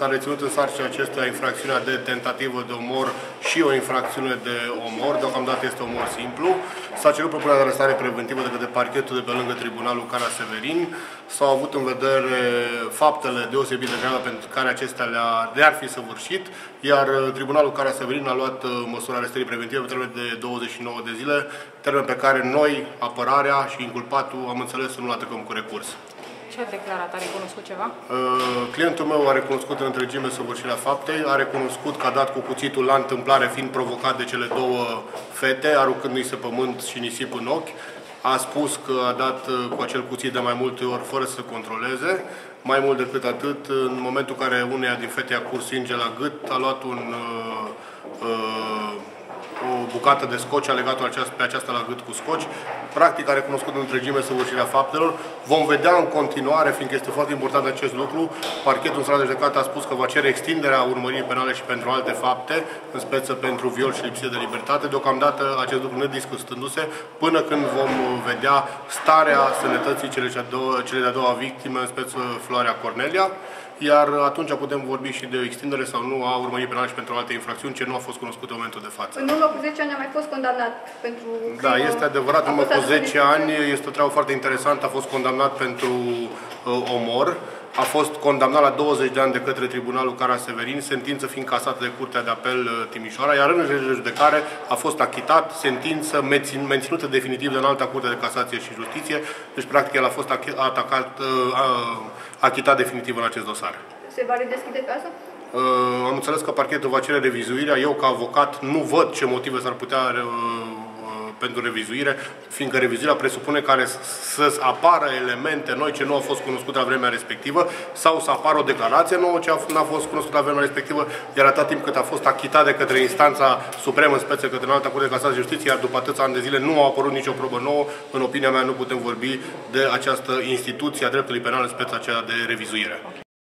S-a reținut în sarcina acestuia infracțiunea de tentativă de omor și o infracțiune de omor, deocamdată este omor simplu. S-a cerut propunerea de arestare preventivă de către parchetul de pe lângă Tribunalul Cara Severin. S-au avut în vedere faptele deosebit de grave pentru care acestea le-ar fi săvârșit, iar Tribunalul Cara Severin a luat uh, măsura arestării preventive pe termen de 29 de zile, termen pe care noi, apărarea și inculpatul, am înțeles să nu-l atacăm cu recurs. Ce a declarat? A recunoscut ceva? Uh, clientul meu a recunoscut în întregime săvârșirea faptei, a recunoscut că a dat cu cuțitul la întâmplare fiind provocat de cele două fete, aruncându-i se pământ și nisip în ochi. A spus că a dat uh, cu acel cuțit de mai multe ori fără să controleze. Mai mult decât atât, în momentul în care uneia din fete a curs sânge la gât, a luat un uh, uh, o bucată de scoci, a legat pe aceasta la gât cu scoci. Practic a recunoscut în întregime săvârșirea faptelor. Vom vedea în continuare, fiindcă este foarte important acest lucru, parchetul în de judecată a spus că va cere extinderea urmăririi penale și pentru alte fapte, în speță pentru viol și lipsire de libertate. Deocamdată acest lucru ne discutându-se, până când vom vedea starea sănătății cele de-a doua victime, în speță Floarea Cornelia iar atunci putem vorbi și de o extindere sau nu a urmării penale și pentru alte infracțiuni ce nu a fost cunoscut în momentul de față. În urmă cu 10 ani a mai fost condamnat pentru... Da, este adevărat, în urmă cu 10 ani este o treabă foarte interesantă, a fost condamnat pentru uh, omor, a fost condamnat la 20 de ani de către Tribunalul Cara Severin, sentință fiind casată de Curtea de Apel uh, Timișoara, iar în judecare a fost achitat, sentință menținută definitiv de înalta Curte de Casație și Justiție, deci practic el a fost atacat, uh, achitat definitiv în acest dosar. Se va redeschide cazul? Uh, am înțeles că parchetul va cere revizuirea. Eu, ca avocat, nu văd ce motive s-ar putea pentru revizuire, fiindcă revizuirea presupune care să apară elemente noi ce nu au fost cunoscute la vremea respectivă sau să apară o declarație nouă ce nu a fost cunoscută la vremea respectivă, iar atât timp cât a fost achitat de către instanța supremă, în speță către Înalta Curte de Casație Justiție, iar după atâția ani de zile nu a apărut nicio probă nouă, în opinia mea nu putem vorbi de această instituție a dreptului penal în speța aceea de revizuire.